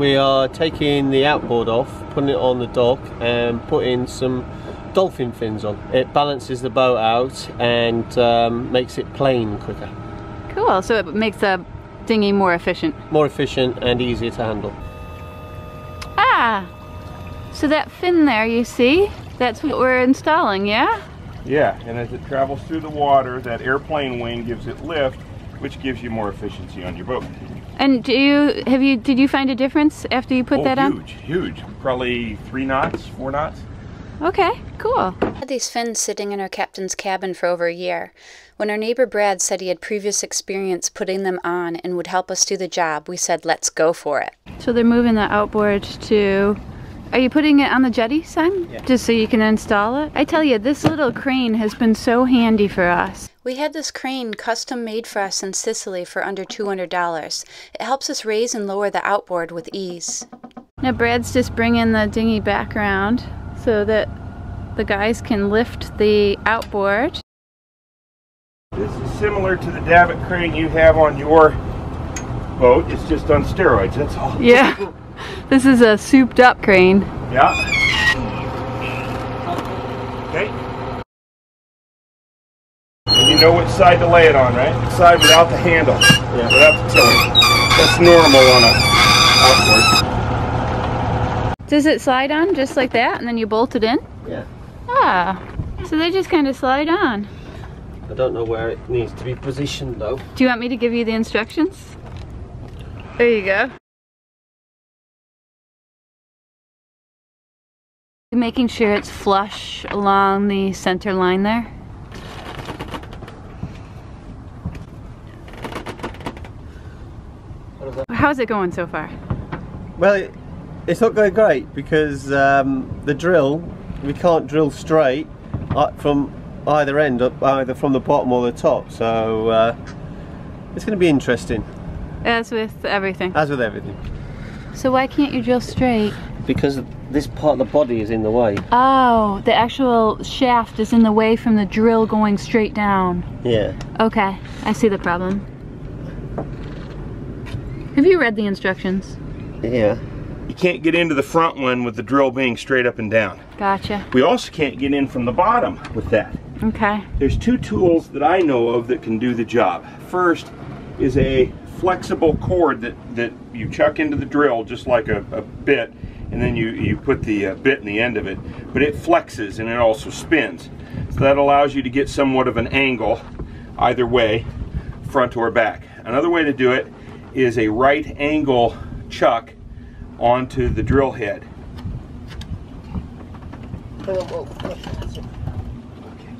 We are taking the outboard off, putting it on the dock and putting some dolphin fins on. It balances the boat out and um, makes it plane quicker. Cool, so it makes the dinghy more efficient. More efficient and easier to handle. Ah, so that fin there you see, that's what we're installing, yeah? Yeah, and as it travels through the water, that airplane wing gives it lift, which gives you more efficiency on your boat. And do you have you did you find a difference after you put oh, that huge, on? Huge, huge. Probably three knots, four knots. Okay, cool. had these fins sitting in our captain's cabin for over a year. When our neighbor Brad said he had previous experience putting them on and would help us do the job, we said, let's go for it. So they're moving the outboard to are you putting it on the jetty, Simon? Yeah. Just so you can install it? I tell you, this little crane has been so handy for us. We had this crane custom made for us in Sicily for under $200. It helps us raise and lower the outboard with ease. Now Brad's just bringing the dinghy back around so that the guys can lift the outboard. This is similar to the davit crane you have on your boat. It's just on steroids, that's all. Yeah, this is a souped up crane. Yeah. Okay. And you know which side to lay it on, right? Side without the handle. Yeah. Without the tiller. That's normal on a outboard. Does it slide on just like that and then you bolt it in? Yeah. Ah, so they just kind of slide on. I don't know where it needs to be positioned though. Do you want me to give you the instructions? There you go. Making sure it's flush along the center line there. How's it going so far? Well, it, it's not going great because um, the drill, we can't drill straight uh, from either end, either from the bottom or the top. So uh, it's going to be interesting, As with everything. as with everything. So why can't you drill straight? Because this part of the body is in the way. Oh, the actual shaft is in the way from the drill going straight down. Yeah. Okay, I see the problem. Have you read the instructions? Yeah. You can't get into the front one with the drill being straight up and down. Gotcha. We also can't get in from the bottom with that. Okay. There's two tools that I know of that can do the job. First is a flexible cord that, that you chuck into the drill just like a, a bit and then you, you put the uh, bit in the end of it. But it flexes and it also spins. So that allows you to get somewhat of an angle either way, front or back. Another way to do it is a right angle chuck onto the drill head.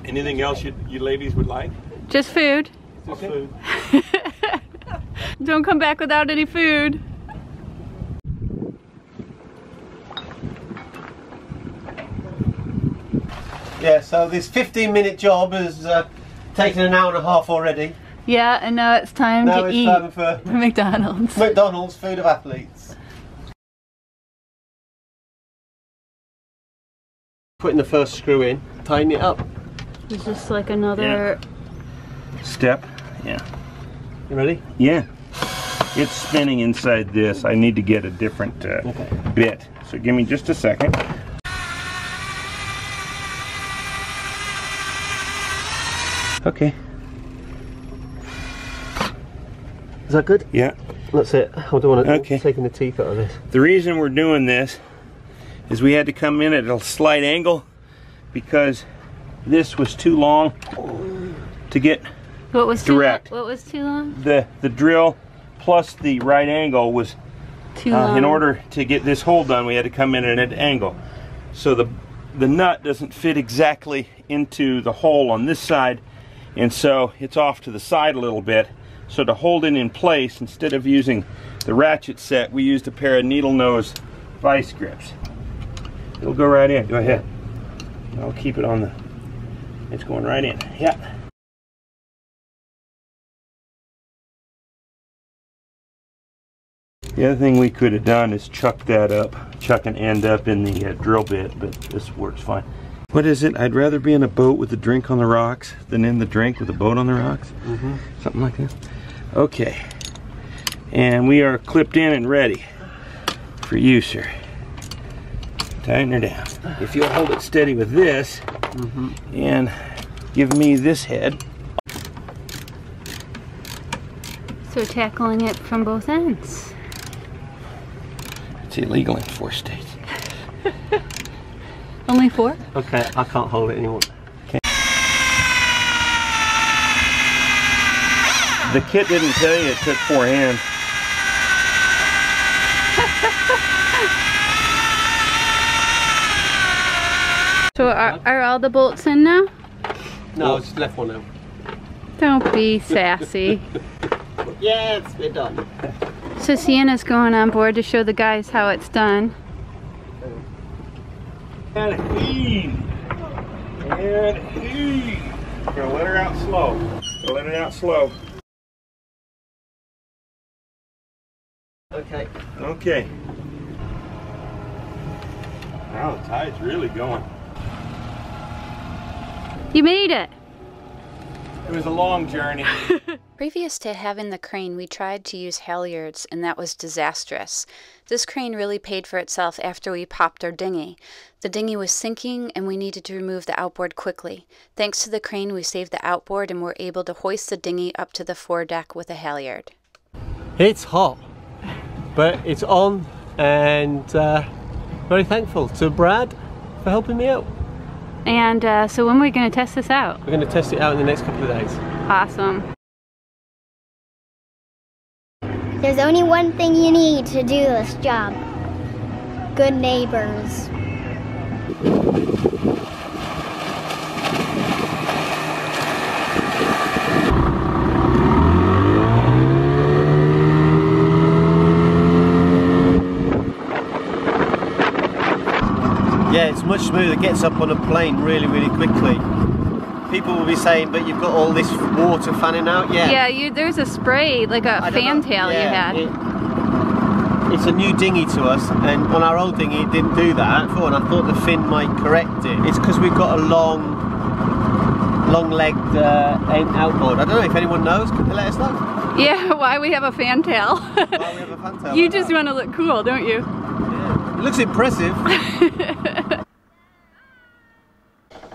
Anything else you, you ladies would like? Just food. Okay. Don't come back without any food. Yeah, so this 15 minute job has uh, taken an hour and a half already. Yeah, and now it's time Now to it's eat time for McDonald's. McDonald's food of athletes. Putting the first screw in, tighten it up. It's just like another. Step. Yeah. You ready? Yeah. It's spinning inside this. I need to get a different uh, Okay. bit. So give me just a second. Okay. Is that good? Yeah. That's it. I don't want to Okay. taking the teeth out of this. The reason we're doing this is we had to come in at a slight angle because this was too long to get What was too Direct. Long? What was too long? the the drill plus the right angle was Too Uh, long. in order to get this hole done, we had to come in at an angle. So the the nut doesn't fit exactly into the hole on this side, and so it's off to the side a little bit. So to hold it in place, instead of using the ratchet set, we used a pair of needle nose vice grips. It'll go right in. Go ahead. I'll keep it on the. It's going right in. Yeah. The other thing we could have done is chuck that up, chuck an end up in the uh, drill bit, but this works fine. What is it? I'd rather be in a boat with a drink on the rocks than in the drink with a boat on the rocks. Mm-hmm. Something like that. Okay. And we are clipped in and ready. for you, sir. Tighten her down. If you'll hold it steady with this and give me this head. So tackling it from both ends. It's illegal in four states. Only four? Okay, I can't hold it anymore. Okay. The kit didn't tell you it took four hands. So are, are all the bolts in now? No, I just left one out. Don't be sassy. Yes, we're done. So Sienna's going on board to show the guys how it's done. And heave. And heave. Gonna let her out slow. Gonna let her out slow. Okay. Okay. Now the tide's really going. You made it! It was a long journey. Previous to having the crane, we tried to use halyards, and that was disastrous. This crane really paid for itself after we popped our dinghy. The dinghy was sinking, and we needed to remove the outboard quickly. Thanks to the crane, we saved the outboard and were able to hoist the dinghy up to the foredeck with a halyard. It's hot, but it's on, and uh, very thankful to Brad for helping me out. And uh, so when are we going to test this out? We're going to test it out in the next couple of days. Awesome. There's only one thing you need to do this job good neighbors. Yeah, it's much smoother. It gets up on a plane really, really quickly. People will be saying, but you've got all this water fanning out. Yeah. Yeah, you there's a spray, like a I don't know. fantail you Yeah, had. it- it's a new dinghy to us, and on our old dinghy it didn't do that before, and I thought the fin might correct it. It's because we've got a long, long-legged uh, outboard. I don't know if anyone knows. Could they let us know? Yeah, why we have a fantail. Why we have a fantail you like just want to look cool, don't you? Yeah. It looks impressive.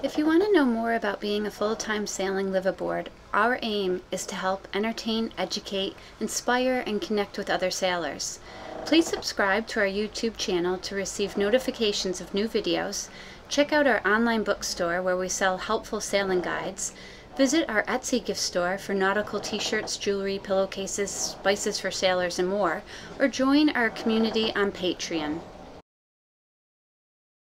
If you want to know more about being a full time sailing live aboard, our aim is to help entertain, educate, inspire, and connect with other sailors. Please subscribe to our YouTube channel to receive notifications of new videos. Check out our online bookstore where we sell helpful sailing guides. Visit our Etsy gift store for nautical t shirts, jewelry, pillowcases, spices for sailors, and more. Or join our community on Patreon.